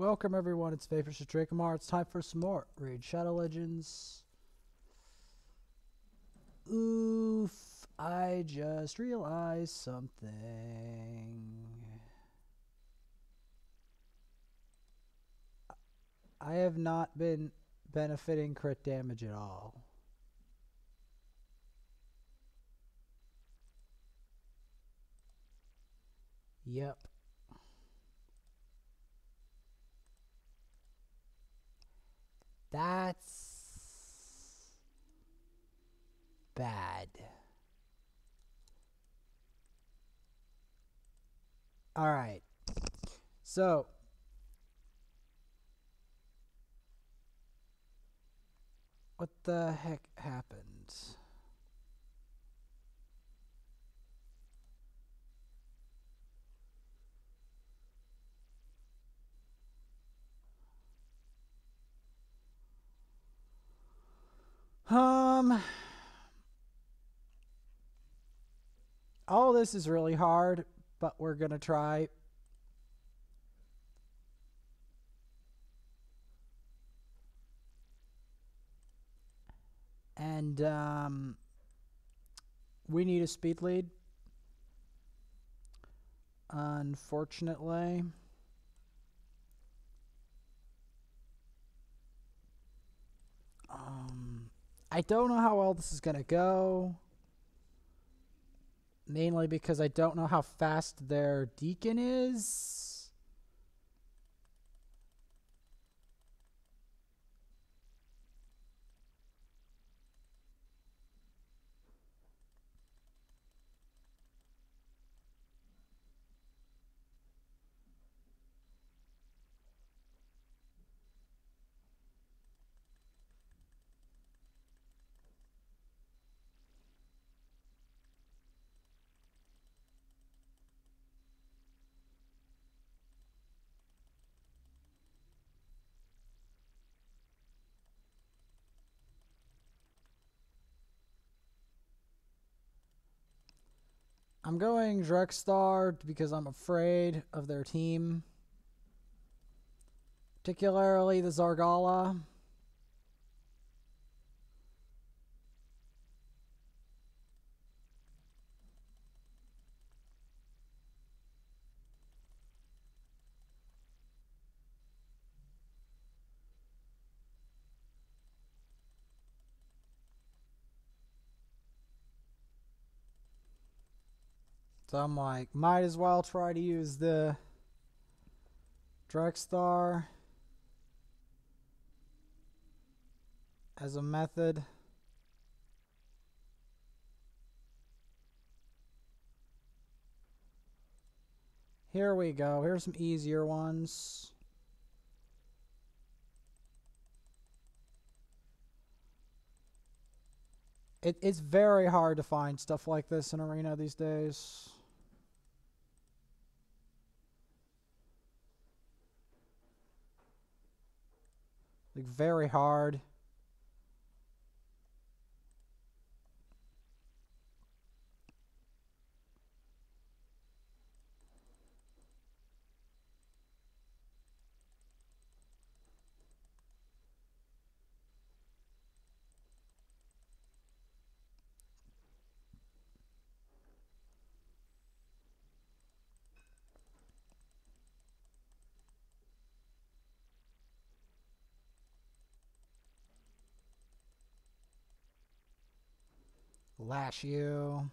Welcome everyone, it's Vapor. It's time for some more Raid Shadow Legends. Oof, I just realized something. I have not been benefiting crit damage at all. Yep. That's bad. All right. So, what the heck happened? Um, all this is really hard, but we're going to try. And um, we need a speed lead. Unfortunately. I don't know how well this is going to go. Mainly because I don't know how fast their deacon is. I'm going Drexstar because I'm afraid of their team. Particularly the Zargala. So I'm like, might as well try to use the Drexstar as a method. Here we go. Here's some easier ones. It, it's very hard to find stuff like this in Arena these days. Like very hard. Lash you.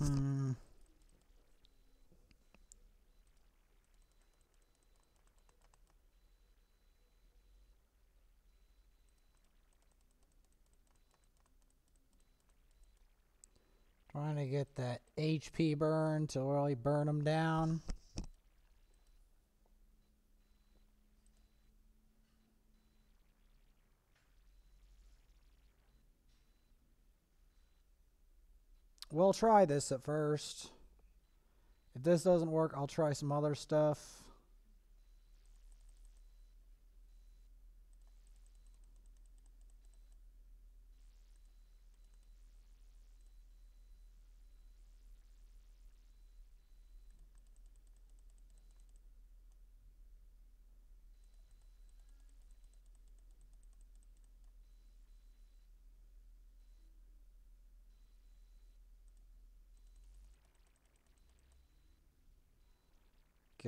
Hmm. Trying to get that HP burn to really burn them down. We'll try this at first. If this doesn't work, I'll try some other stuff.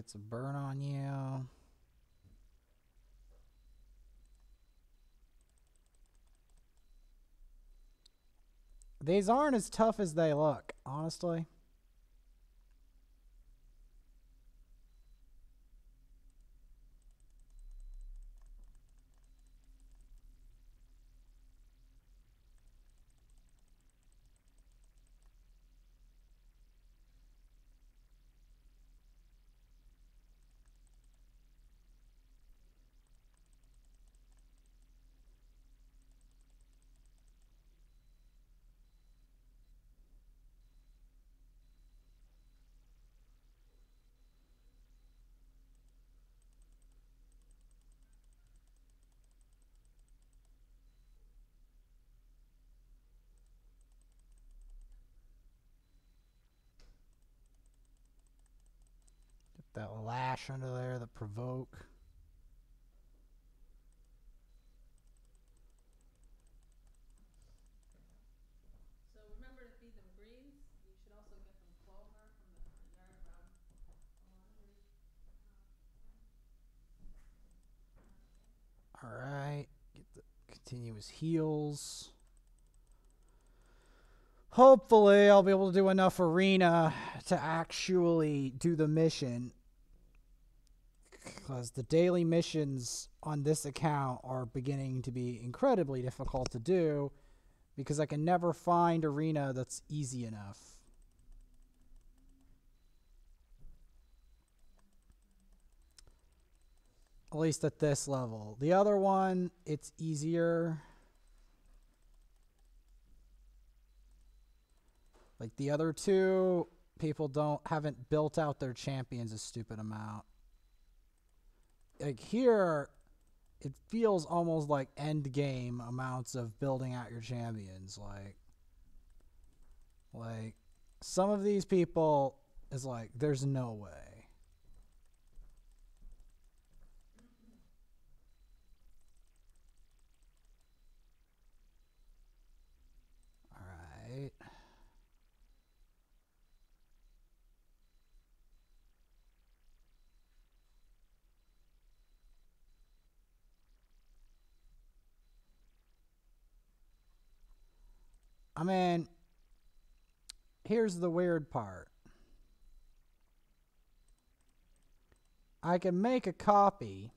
Gets a burn on you. These aren't as tough as they look, honestly. That lash under there, the provoke. So remember to feed them greens. You should also get them clover from the front yard around a laundry. All right, get the continuous heals. Hopefully, I'll be able to do enough arena to actually do the mission. Because the daily missions on this account are beginning to be incredibly difficult to do because I can never find arena that's easy enough. At least at this level. The other one, it's easier. Like the other two, people don't haven't built out their champions a stupid amount. Like here, it feels almost like end game amounts of building out your champions. Like, like some of these people is like, there's no way. I mean, here's the weird part. I can make a copy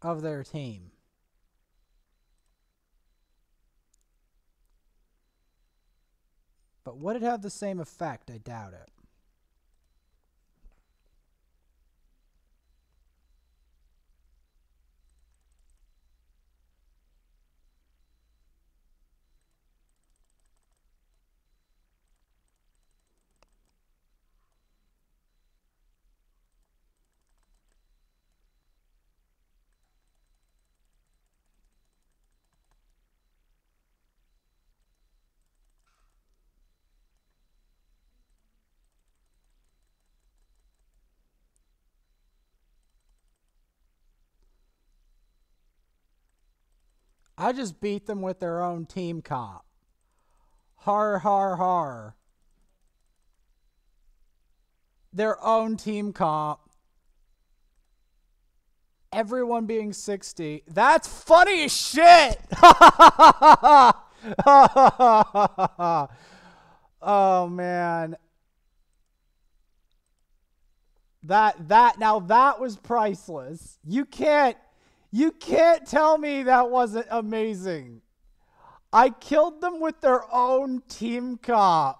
of their team. But would it have the same effect? I doubt it. I just beat them with their own team comp. Har har har. Their own team comp. Everyone being 60. That's funny as shit. oh man. That that now that was priceless. You can't you can't tell me that wasn't amazing. I killed them with their own team cop.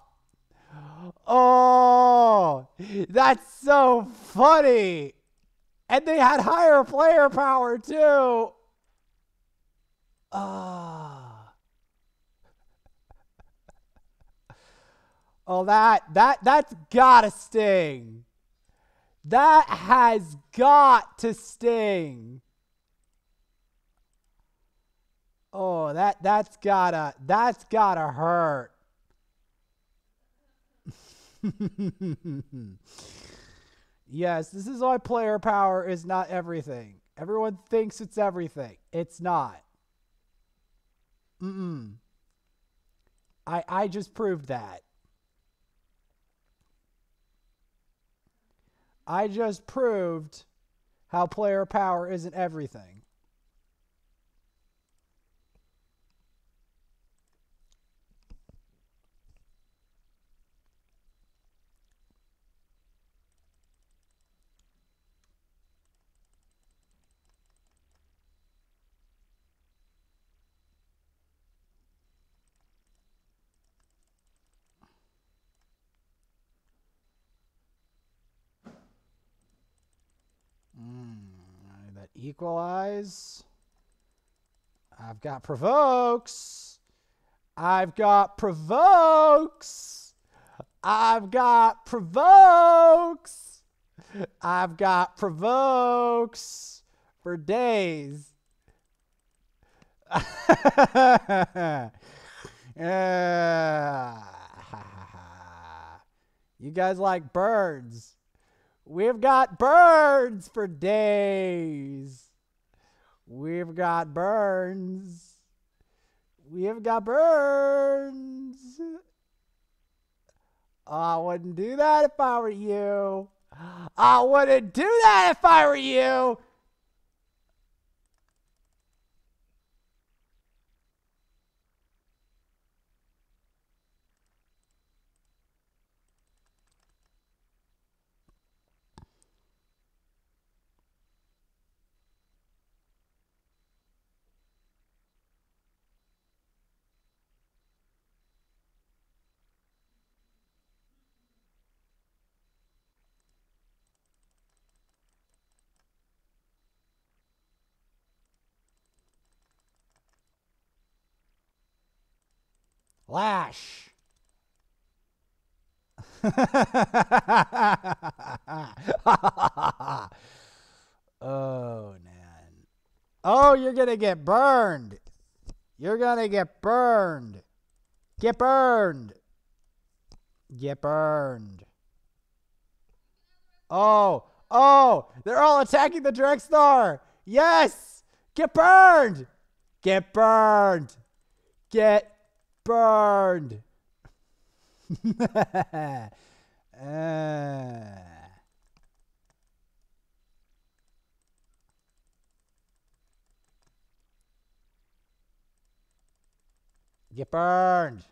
Oh, that's so funny. And they had higher player power too. Ah. Oh, that that that's gotta sting. That has got to sting. Oh, that that's gotta that's gotta hurt. yes, this is why player power is not everything. Everyone thinks it's everything. It's not. Mm-mm. I I just proved that. I just proved how player power isn't everything. Equalize. I've got provokes. I've got provokes. I've got provokes. I've got provokes for days. You guys like birds. We've got birds for days. We've got burns. We've got burns. Oh, I wouldn't do that if I were you. I wouldn't do that if I were you. Lash. oh, man. Oh, you're going to get burned. You're going to get burned. Get burned. Get burned. Oh, oh, they're all attacking the Drexthar. Yes. Get burned. Get burned. Get burned. uh. Get burned.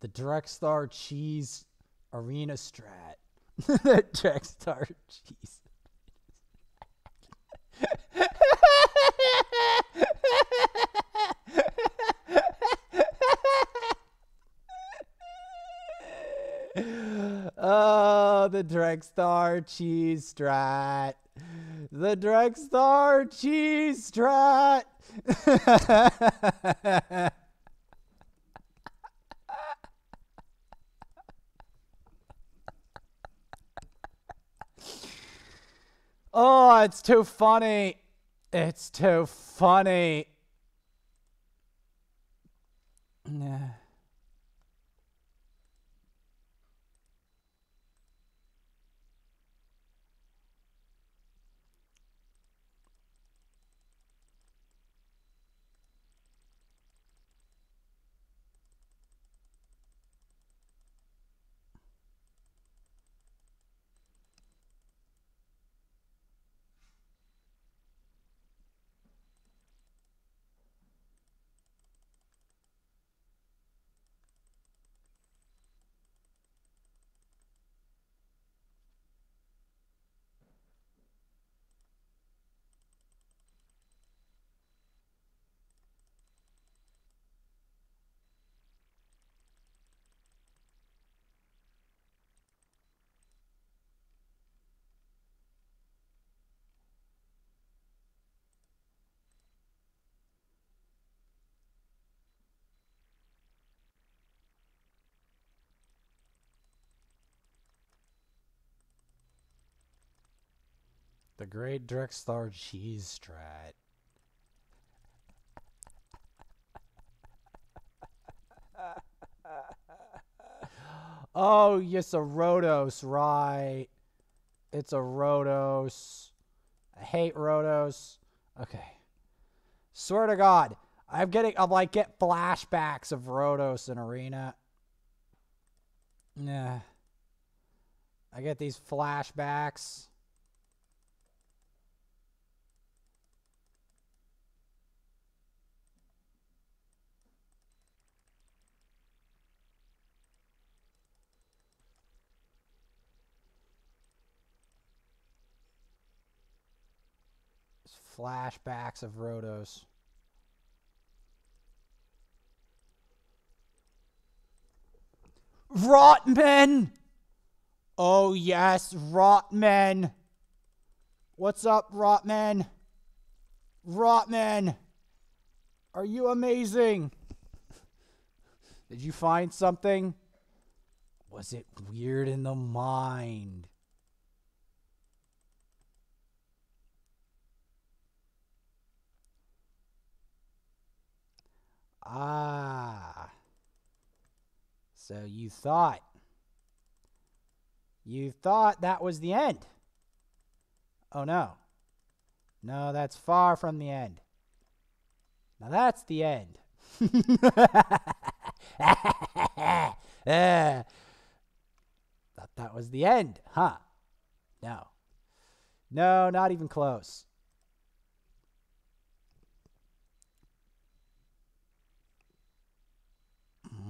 The Drexthar Cheese Arena Strat. the Drexthar Cheese. oh, the Drexthar cheese strat. The Drexthar cheese strat. oh, it's too funny. It's too funny. Yeah. The Great Drexstar Cheese Strat. oh, yes, a Rotos, right. It's a Rotos. I hate Rotos. Okay. Swear to God, I'm getting, I'm like, get flashbacks of Rotos in Arena. Yeah. I get these flashbacks. Flashbacks of Rotos. Rotman! Oh, yes, Rotman. What's up, Rotman? Rotman, are you amazing? Did you find something? Was it weird in the mind? Ah. So you thought. You thought that was the end. Oh no. No, that's far from the end. Now that's the end. Eh. Thought that was the end, huh? No. No, not even close.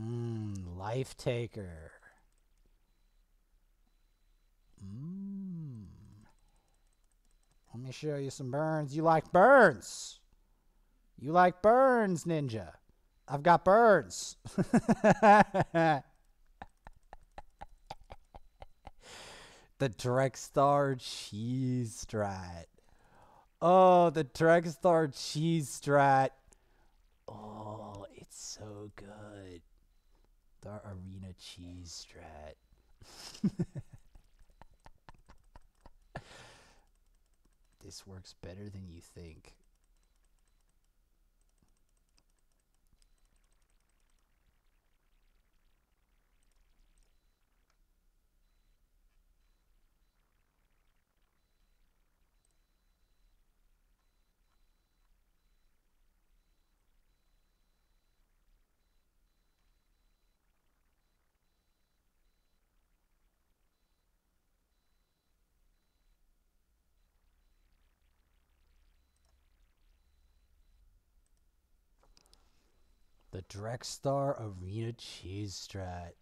Mmm, life taker. Mmm. Let me show you some burns. You like burns? You like burns, ninja? I've got burns. the Drexstar cheese strat. Oh, the Drexstar cheese strat. Oh, it's so good. The arena cheese strat. this works better than you think. Drexstar Arena Cheese Strat.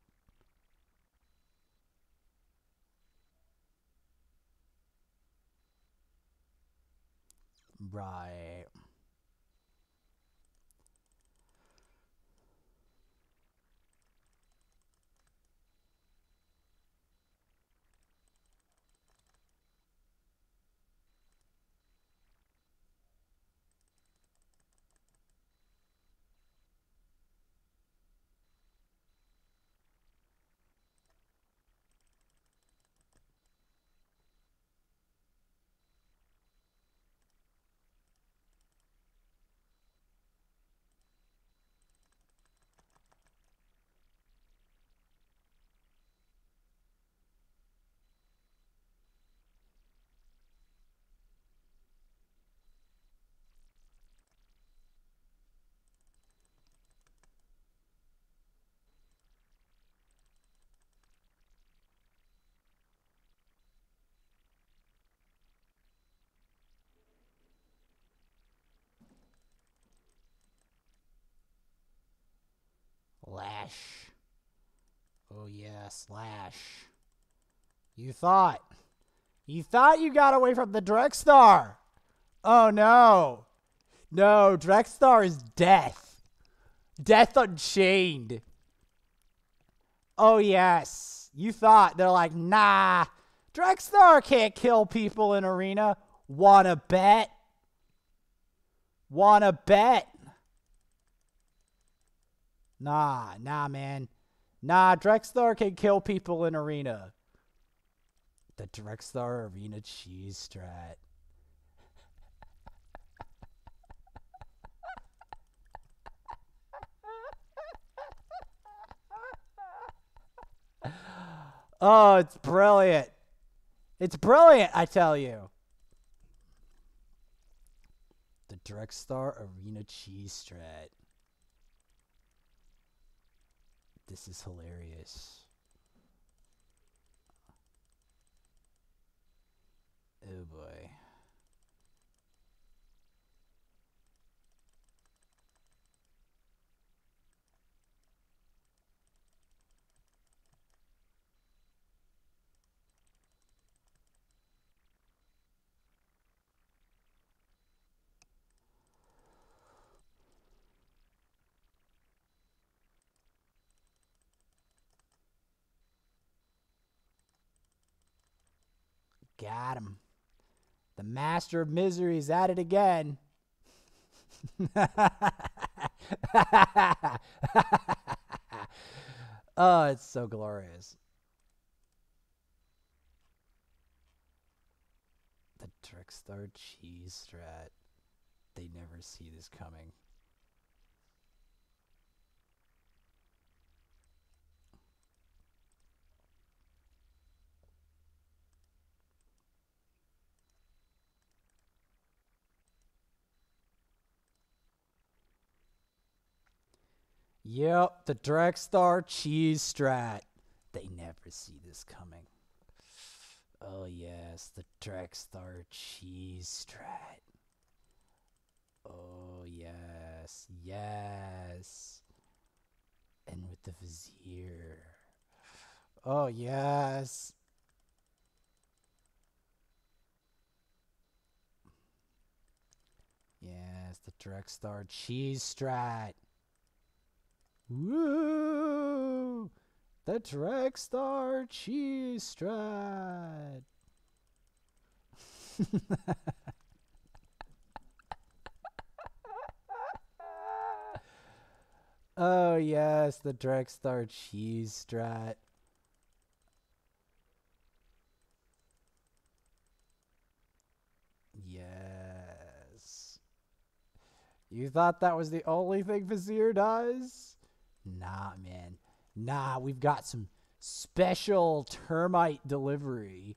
Right. Lash. Oh, yeah, Slash. You thought. You thought you got away from the Drexstar. Oh, no. No, Drexstar is death. Death Unchained. Oh, yes. You thought. They're like, nah. Drexstar can't kill people in Arena. Wanna bet? Wanna bet? Nah, nah, man. Nah, Drexthar can kill people in arena. The Drexthar Arena cheese strat. oh, it's brilliant. It's brilliant, I tell you. The Drexstar Arena cheese strat. This is hilarious. Oh boy. Got him. The master of misery is at it again. oh, it's so glorious. The Drexthar cheese strat. They never see this coming. Yep, the Drexstar cheese strat. They never see this coming. Oh yes, the Drexstar cheese strat. Oh yes, yes. And with the vizier. Oh yes. Yes, the Drexstar cheese strat. Woo! The Drexstar Cheese Strat. oh yes, the Drexstar Cheese Strat. Yes. You thought that was the only thing Vizier does? Nah, man. Nah, we've got some special termite delivery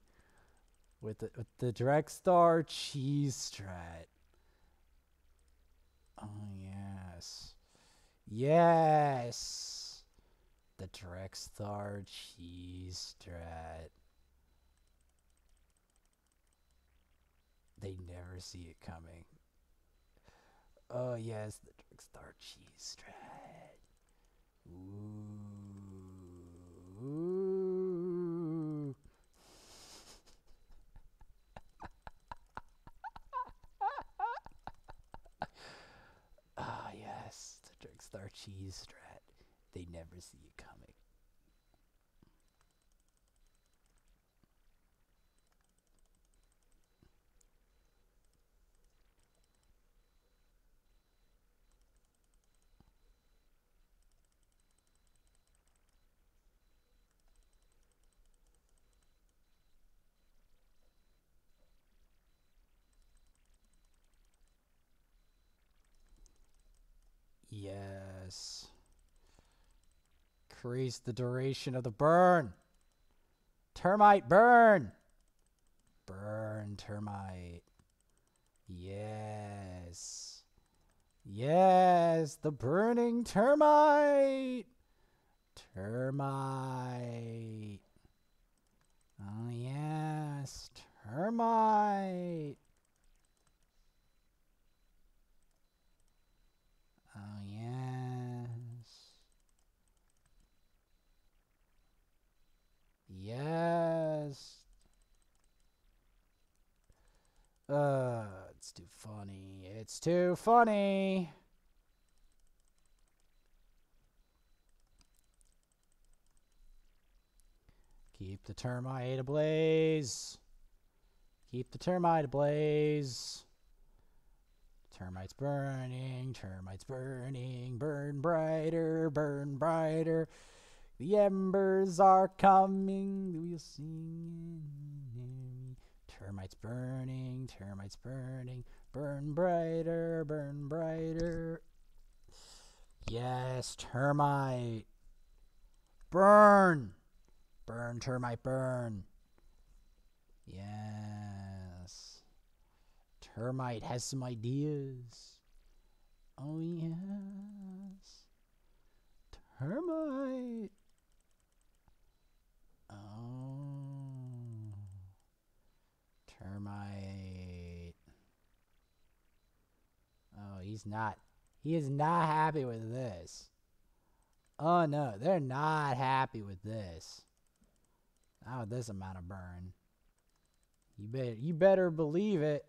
with the, with the Drexstar cheese strat. Oh, yes. Yes. The Drexstar cheese strat. They never see it coming. Oh, yes, the Drexstar cheese strat. Ah, yes, the Drexstar cheese strat. They never see it coming. Yes. Increase the duration of the burn. Termite burn. Burn termite. Yes. Yes, the burning termite. Termite. Oh, yes, termite. Yes. Uh, it's too funny. It's too funny. Keep the termite ablaze. Keep the termite ablaze. Termites burning, termites burning, burn brighter, burn brighter. The embers are coming, we'll sing. Termites burning, termites burning, burn brighter, burn brighter. Yes, termite. Burn. Burn, termite, burn. Yes. Termite has some ideas. Oh, yes. Termite. Oh. Termite. Oh, he's not. He is not happy with this. Oh no, they're not happy with this. Not with this amount of burn. You bet you better believe it.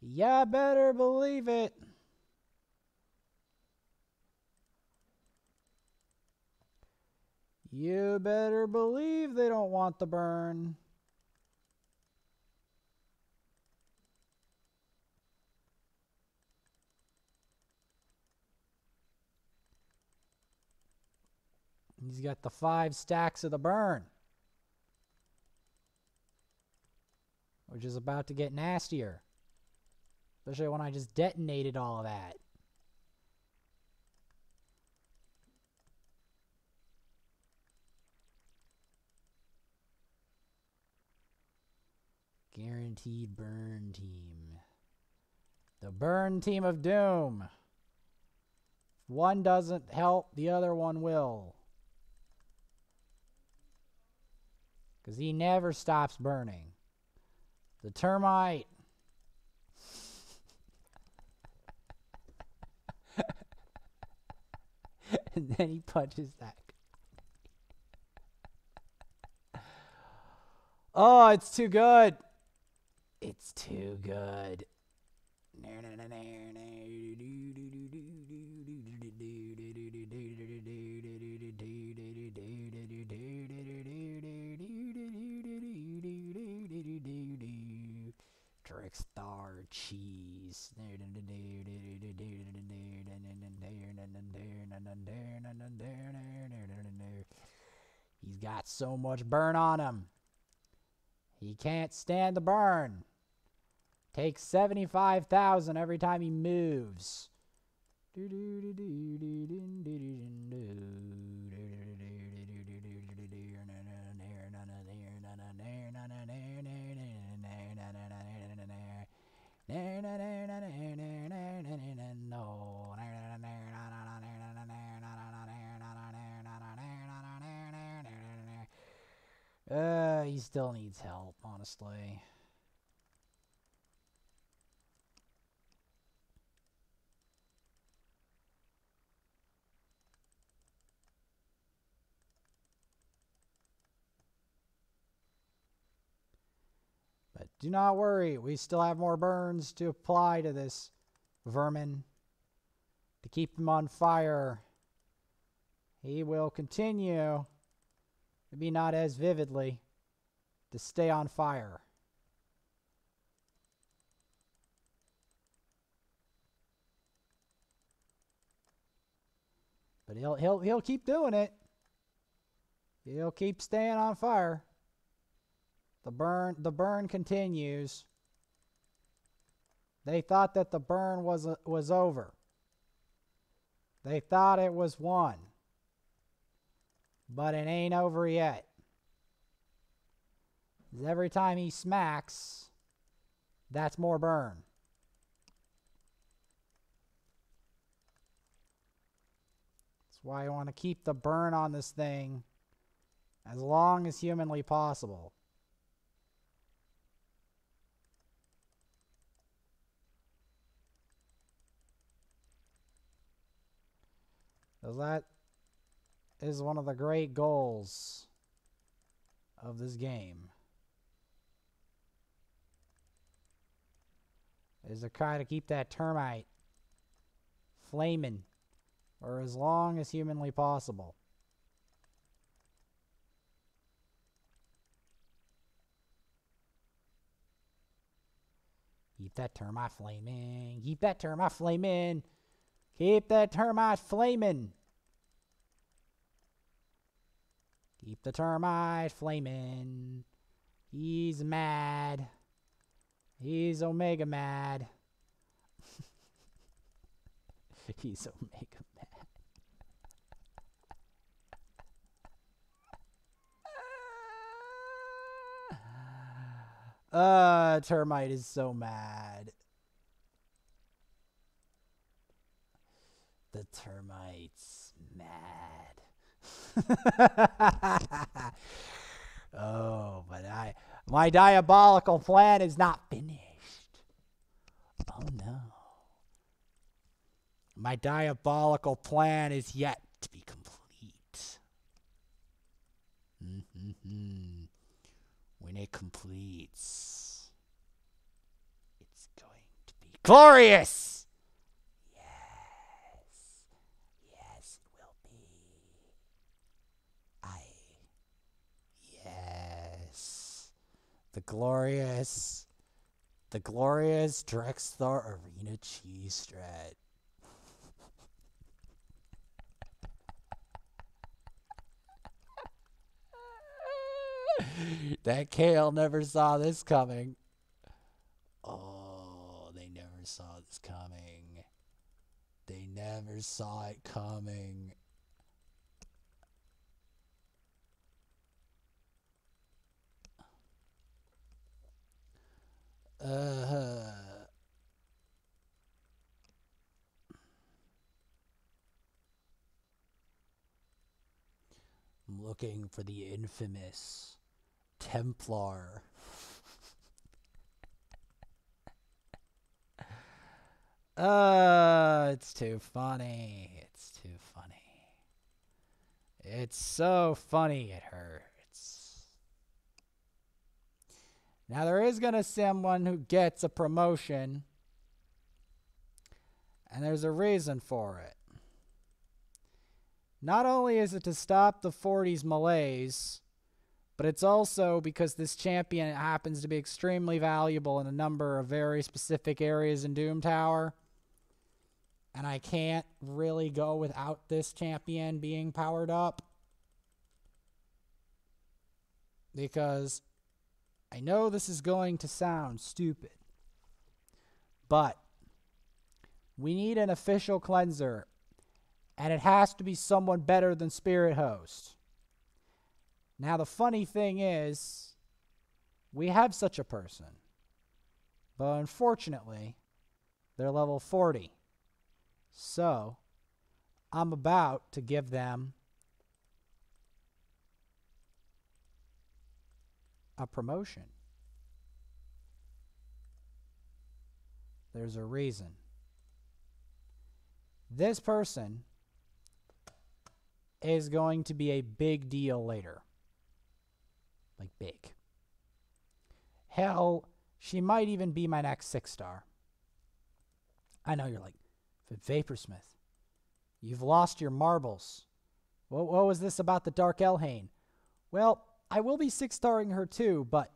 Yeah, better believe it. You better believe they don't want the burn. He's got the five stacks of the burn. Which is about to get nastier. Especially when I just detonated all of that. Guaranteed burn team. The burn team of doom. One doesn't help, the other one will. Because he never stops burning. The termite. and then he punches that. Oh, it's too good. It's too good. Drexthar cheese. He's got so much burn on him. He can't stand the burn. Takes 75,000 every time he moves. Uh, he still needs help, honestly. Do not worry, we still have more burns to apply to this vermin to keep him on fire. He will continue, maybe not as vividly, to stay on fire. But he'll he'll he'll keep doing it. He'll keep staying on fire. The burn the burn continues. They thought that the burn was uh, was over. They thought it was won. But it ain't over yet. Every time he smacks, that's more burn. That's why I want to keep the burn on this thing as long as humanly possible. Because that is one of the great goals of this game. Is to try to keep that termite flaming for as long as humanly possible. Keep that termite flaming. Keep that termite flaming. Keep that termite flaming. Keep the termite flaming. He's mad. He's Omega mad. He's Omega Man. Uh, Termite is so mad. The termite's mad. oh, but I my diabolical plan is not finished. Oh no. My diabolical plan is yet to be complete. Mm-hmm. When it completes, it's going to be glorious. Yes. Yes, it will be. I. Yes. The glorious. The glorious Drexthar Arena cheese strat. that Kale never saw this coming. Oh, they never saw this coming. They never saw it coming. Looking for the infamous Templar. uh, it's too funny. It's too funny. It's so funny it hurts. Now there is gonna someone who gets a promotion, and there's a reason for it. Not only is it to stop the 40s malaise, but it's also because this champion happens to be extremely valuable in a number of very specific areas in Doom Tower. And I can't really go without this champion being powered up. Because I know this is going to sound stupid. But we need an official cleanser. And it has to be someone better than Spirit Host. Now, the funny thing is, we have such a person. But unfortunately, they're level 40. So, I'm about to give them a promotion. There's a reason. This person is going to be a big deal later. Like big. Hell, she might even be my next six star. I know you're like, Vapersmith, you've lost your marbles. What, what was this about the Dark Elhain? Well, I will be six starring her too, but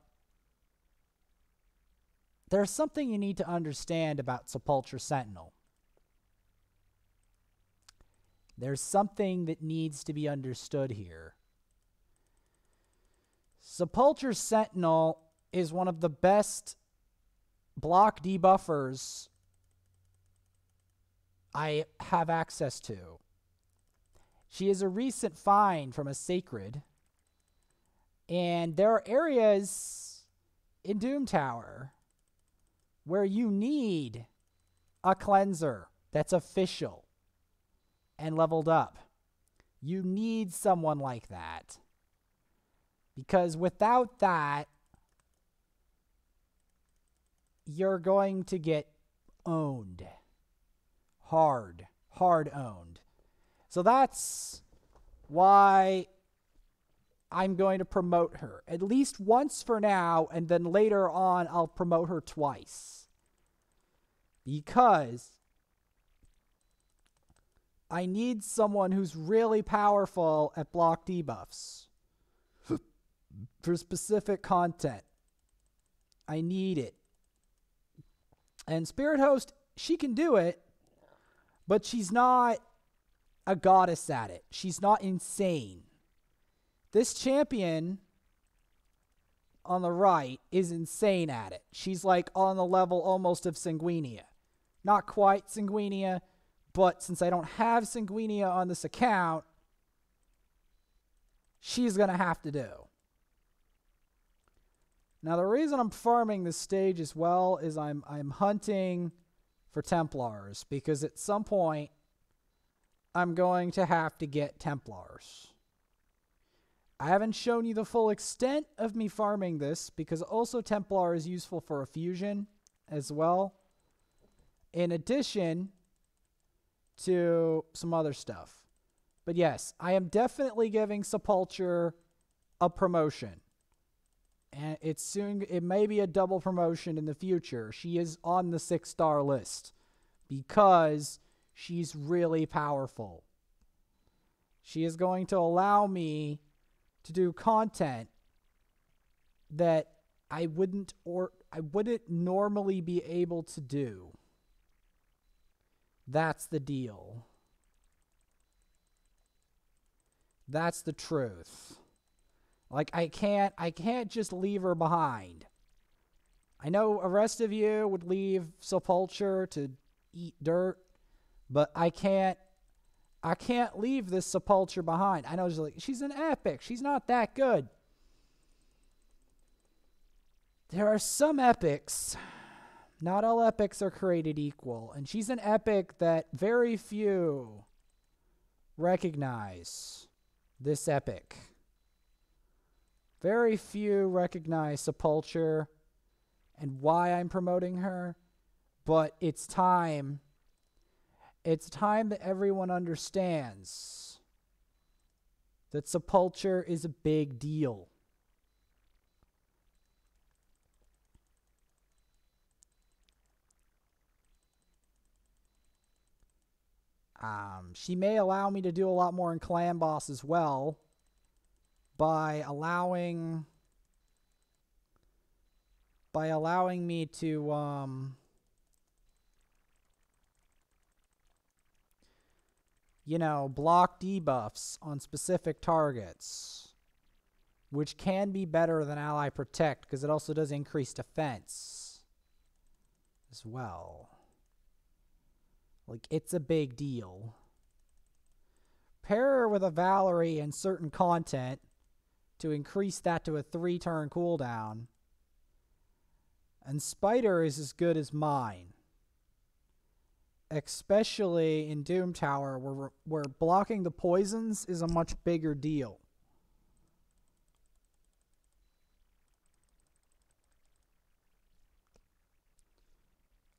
there's something you need to understand about Sepulcher Sentinel. There's something that needs to be understood here. Sepulcher Sentinel is one of the best block debuffers I have access to. She is a recent find from a sacred. And there are areas in Doom Tower where you need a cleanser that's official and leveled up. You need someone like that. Because without that, you're going to get owned. Hard. Hard owned. So that's why I'm going to promote her. At least once for now, and then later on, I'll promote her twice. Because I need someone who's really powerful at block debuffs for specific content. I need it. And Spirit Host, she can do it, but she's not a goddess at it. She's not insane. This champion on the right is insane at it. She's like on the level almost of Sanguinia. Not quite Sanguinia, But since I don't have Sanguinia on this account, she's going to have to do. Now the reason I'm farming this stage as well is I'm I'm hunting for Templars because at some point I'm going to have to get Templars. I haven't shown you the full extent of me farming this because also Templar is useful for a fusion as well. In addition to some other stuff. But yes, I am definitely giving Sepulture a promotion and it's soon it may be a double promotion in the future. She is on the 6-star list because she's really powerful. She is going to allow me to do content that I wouldn't or I wouldn't normally be able to do. That's the deal. That's the truth. Like I can't I can't just leave her behind. I know the rest of you would leave Sepulture to eat dirt, but I can't I can't leave this Sepulture behind. I know she's like she's an epic. She's not that good. There are some epics. Not all epics are created equal, and she's an epic that very few recognize this epic. Very few recognize Sepulture and why I'm promoting her, but it's time. It's time that everyone understands that Sepulture is a big deal. Um, she may allow me to do a lot more in Clan Boss as well by allowing by allowing me to um, you know block debuffs on specific targets which can be better than ally protect because it also does increase defense as well like it's a big deal pair her with a Valerie and certain content to increase that to a three turn cooldown. And Spider is as good as mine. Especially in Doom Tower, where, where blocking the poisons is a much bigger deal.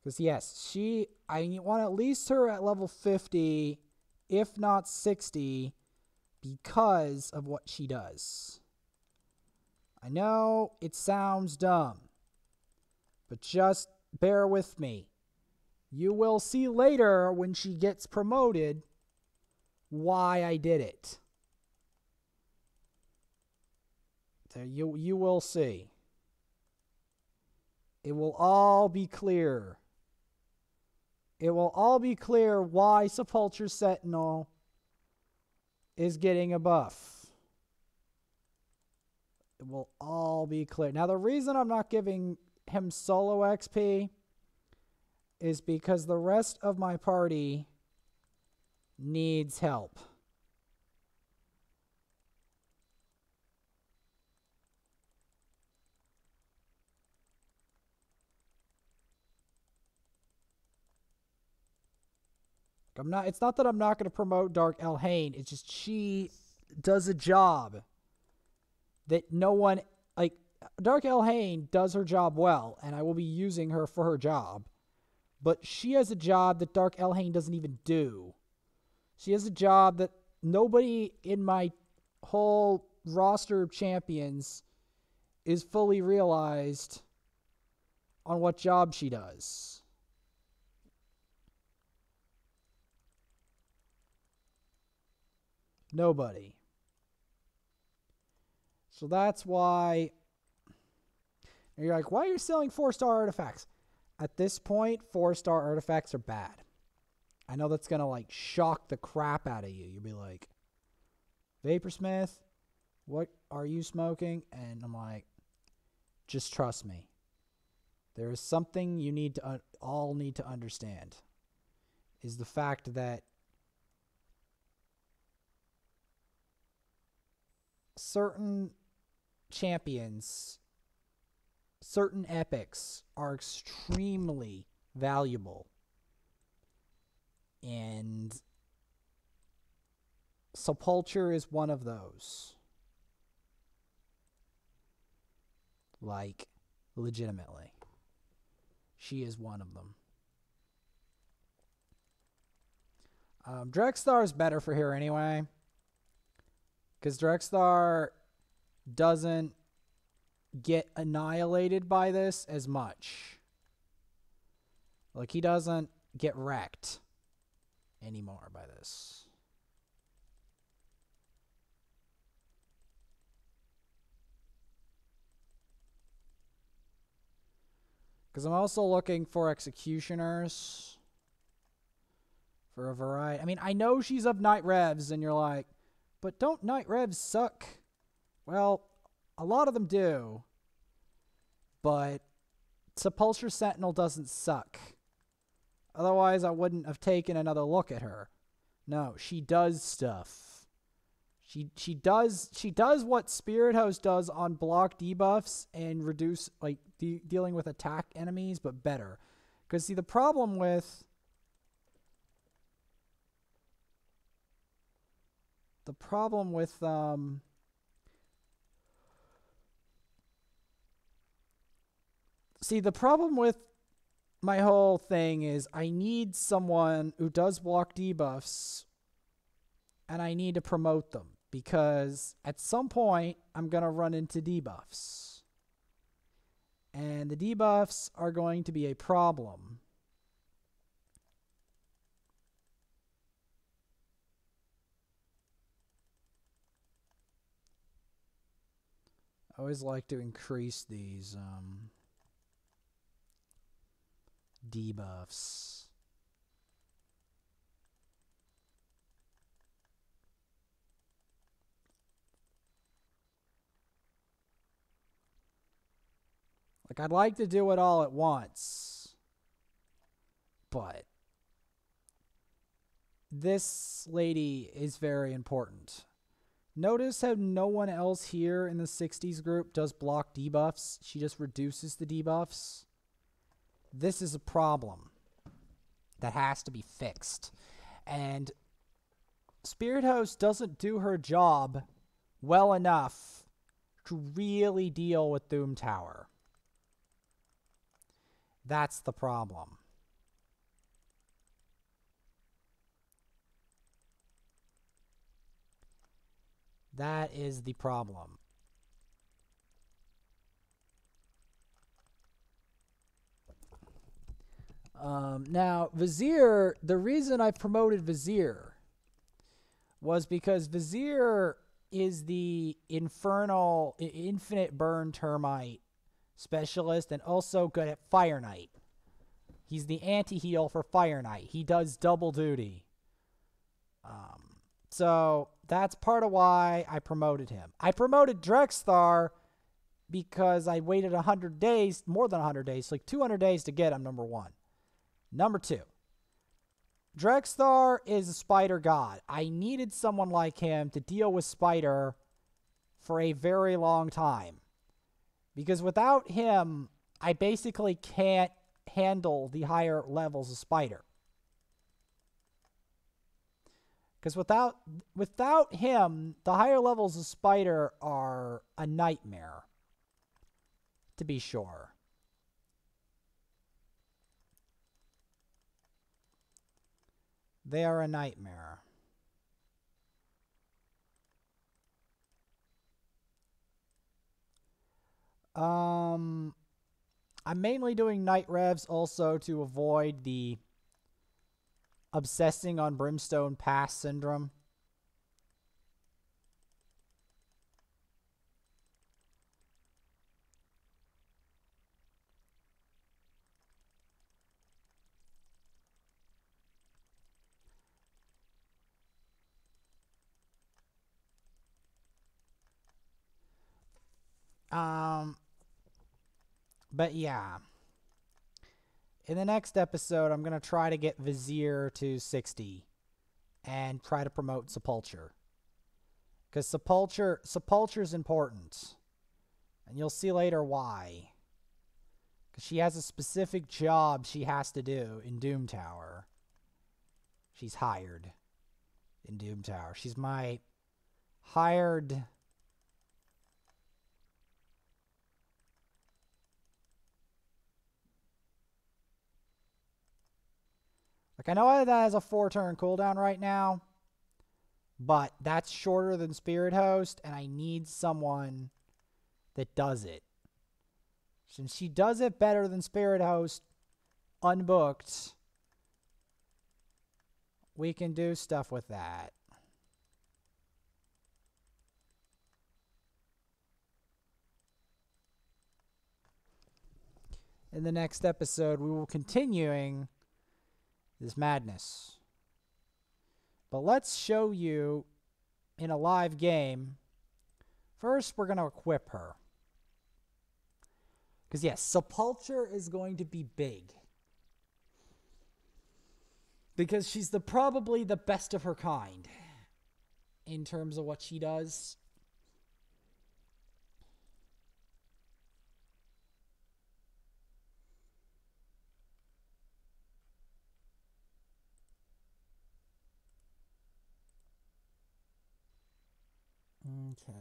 Because, yes, she, I want at least her at level 50, if not 60, because of what she does. I know it sounds dumb, but just bear with me. You will see later when she gets promoted why I did it. You, you will see. It will all be clear. It will all be clear why Sepulture Sentinel is getting a buff. It will all be clear. Now, the reason I'm not giving him solo XP is because the rest of my party needs help. I'm not it's not that I'm not going to promote Dark Elhain, it's just she does a job that no one like Dark Elhain does her job well, and I will be using her for her job. But she has a job that Dark Elhain doesn't even do. She has a job that nobody in my whole roster of champions is fully realized on what job she does. Nobody. So that's why you're like, why are you selling four star artifacts? At this point, four star artifacts are bad. I know that's gonna like shock the crap out of you. You'll be like, Vapersmith, what are you smoking? And I'm like, just trust me. There is something you need to all need to understand. is the fact that certain champions, certain epics are extremely valuable. And Sepulture is one of those. Like, legitimately. She is one of them. Um, is better for here anyway. Because Drexthar doesn't get annihilated by this as much. Like, he doesn't get wrecked anymore by this. Because I'm also looking for executioners for a variety. I mean, I know she's of Knight Revs, and you're like, but don't Knight Revs suck? Well, a lot of them do. But Sepulture Sentinel doesn't suck. Otherwise, I wouldn't have taken another look at her. No, she does stuff. She she does she does what Spirit Host does on block debuffs and reduce like de- dealing with attack enemies, but better. Because see, the problem with the problem with um see the problem with my whole thing is I need someone who does block debuffs and I need to promote them because at some point I'm going to run into debuffs. And the debuffs are going to be a problem. I always like to increase these um, debuffs. Like, I'd like to do it all at once. But this lady is very important. Notice how no one else here in the 60s group does block debuffs. She just reduces the debuffs. This is a problem that has to be fixed. And Spirit Host doesn't do her job well enough to really deal with Doom Tower. That's the problem. That is the problem. Um, now, Vizier, the reason I promoted Vizier was because Vizier is the infernal, infinite burn termite specialist and also good at Fire Knight. He's the anti heal for Fire Knight. He does double duty. Um, so that's part of why I promoted him. I promoted Drexthar because I waited 100 days, more than 100 days, like 200 days to get him, number one. Number two, Drexthar is a spider god. I needed someone like him to deal with spider for a very long time. Because without him, I basically can't handle the higher levels of spider. Because without without him, the higher levels of spider are a nightmare. To be sure. They are a nightmare. Um, I'm mainly doing Knight Revs also to avoid the obsessing on Brimstone Pass syndrome. Um, but yeah, In the next episode, I'm going to try to get Vizier to 60 and try to promote Sepulture. Because Sepulture, Sepulture's important. And you'll see later why. Because she has a specific job she has to do in Doom Tower. She's hired in Doom Tower. She's my hired Like I know that has a four turn cooldown right now, but that's shorter than Spirit Host, and I need someone that does it. Since she does it better than Spirit Host, unbooked, we can do stuff with that. In the next episode, we will continuing this madness. But let's show you in a live game. First, we're going to equip her. Because, yes, Sepulture is going to be big. Because she's the probably the best of her kind in terms of what she does. Okay.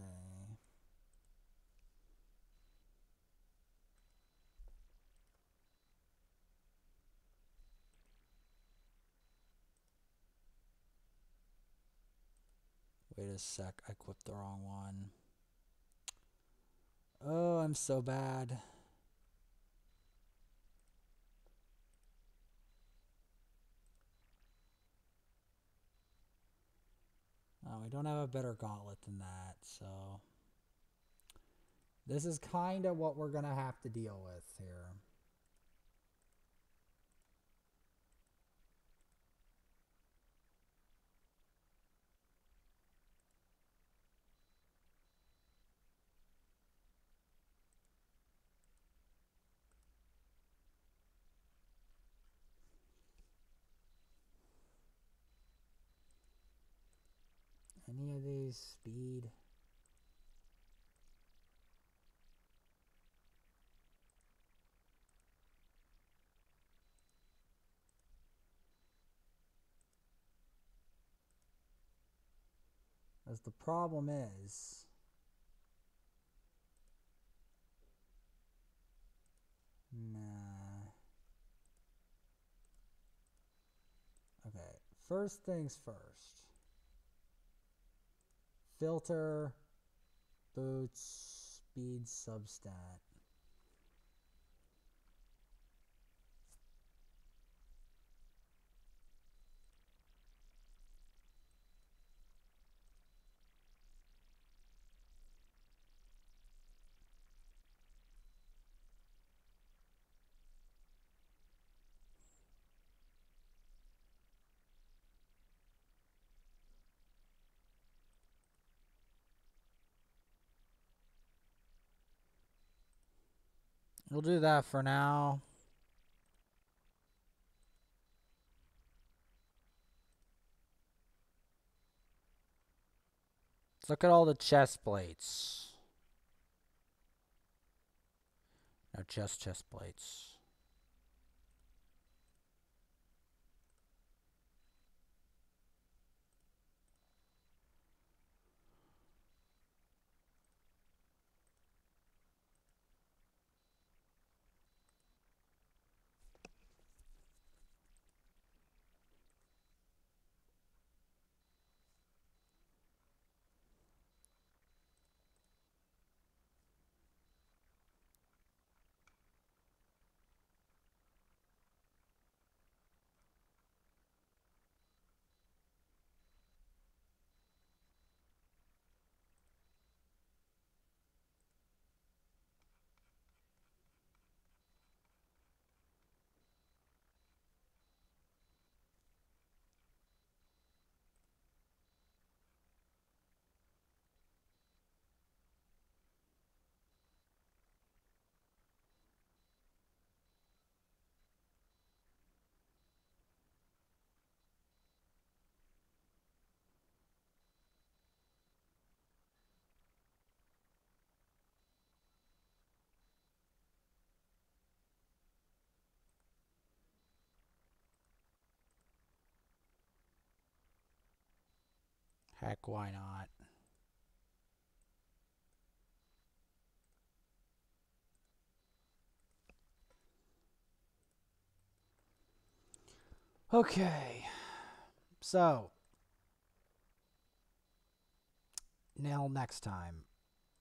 Wait a sec, I clicked the wrong one. Oh, I'm so bad. Oh, we don't have a better gauntlet than that, so this is kind of what we're going to have to deal with here. Any of these speed? As the problem is, nah. Okay, first things first filter boots speed substat We'll do that for now. Let's look at all the chest plates. No chest chest plates. Heck, why not? Okay. So, nail next time.